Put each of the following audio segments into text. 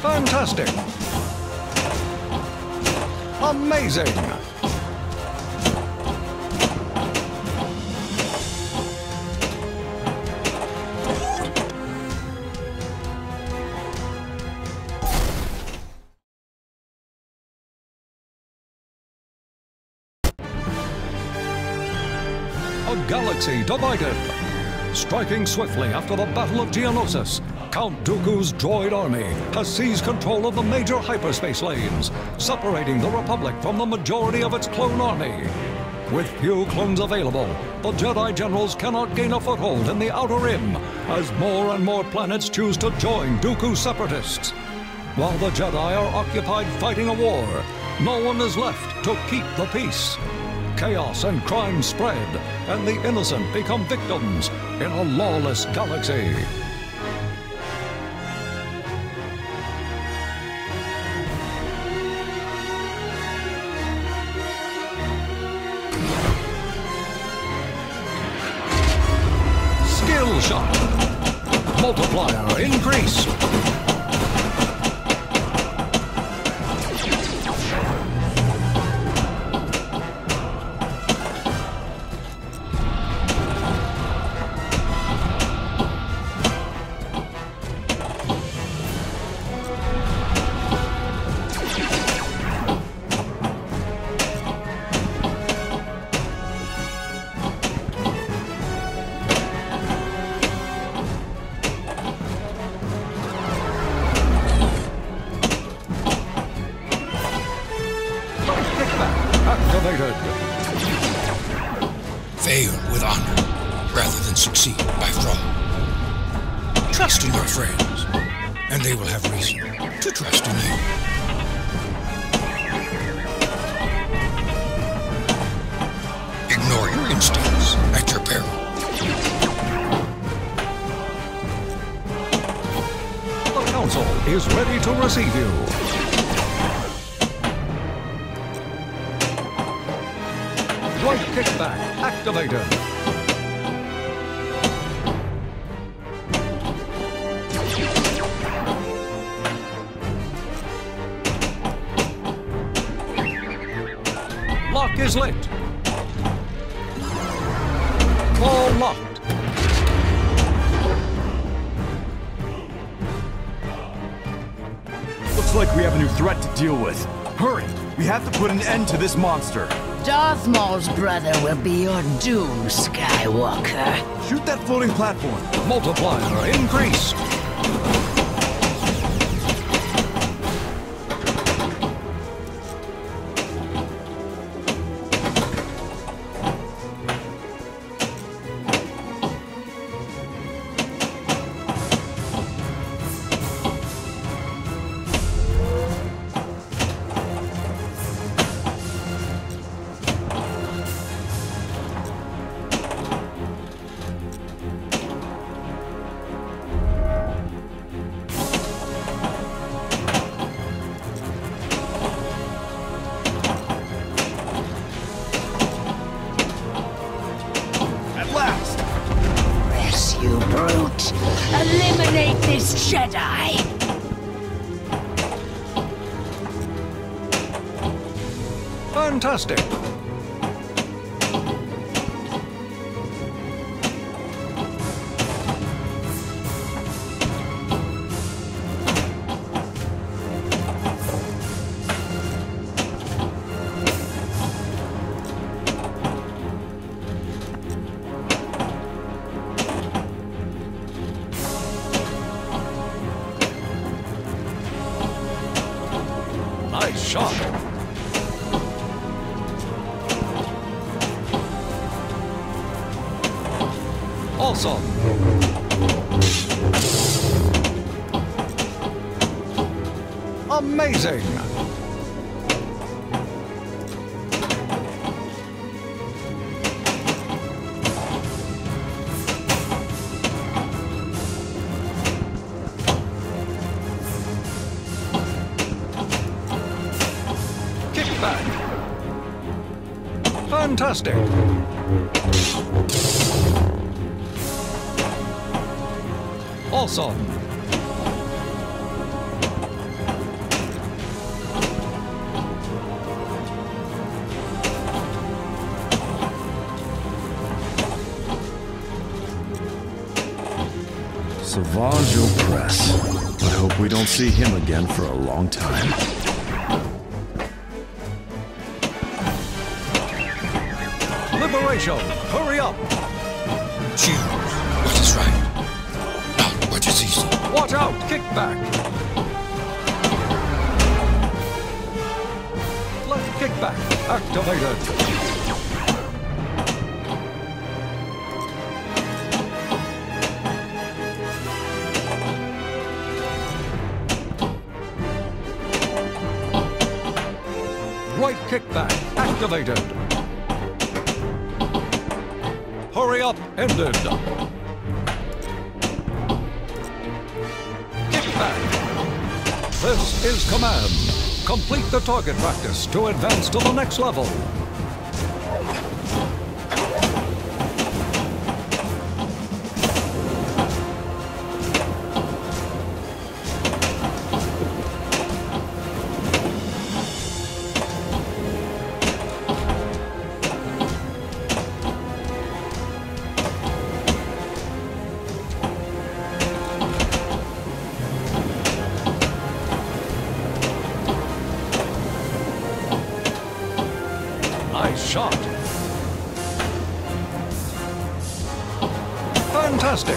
Fantastic! Amazing! A galaxy divided. Striking swiftly after the Battle of Geonosis, Count Dooku's droid army has seized control of the major hyperspace lanes, separating the Republic from the majority of its clone army. With few clones available, the Jedi generals cannot gain a foothold in the Outer Rim as more and more planets choose to join Dooku's separatists. While the Jedi are occupied fighting a war, no one is left to keep the peace. Chaos and crime spread, and the innocent become victims in a lawless galaxy. Shot. Multiplier increase. Fail with honor rather than succeed by fraud. Trust in your friends, and they will have reason to trust in you. Ignore your instincts at your peril. The Council is ready to receive you. Right kickback activated. Lock is lit. All locked. Looks like we have a new threat to deal with. Hurry! We have to put an end to this monster. Darth Maul's brother will be your doom, Skywalker. Shoot that floating platform. Multiplier increased. At Fantastic. Awesome. Amazing. Kickback. Fantastic. solid. Savage Opress. I hope we don't see him again for a long time. Hurry up! Watch out! Kick back! Left kick back. Activated. Right kick back. Activated. Hurry up! Ended. Back. This is command. Complete the target practice to advance to the next level. Nice shot. Fantastic.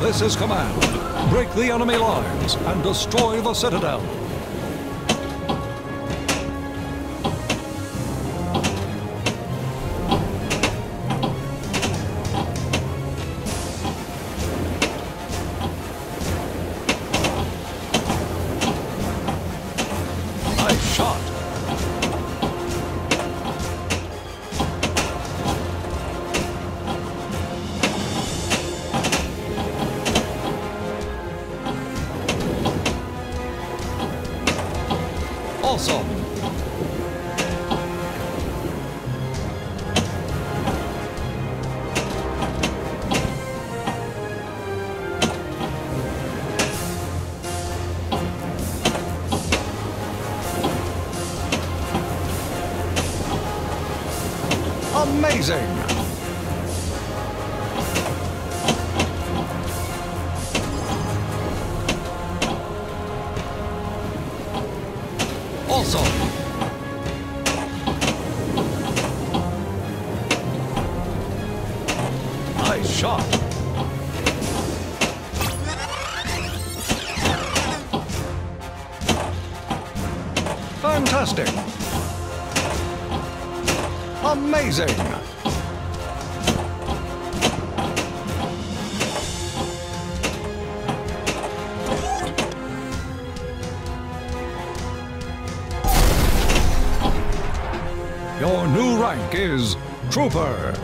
This is command. Break the enemy lines and destroy the citadel. Awesome. Amazing. Awesome. Nice shot. Fantastic. Amazing. Your new rank is Trooper.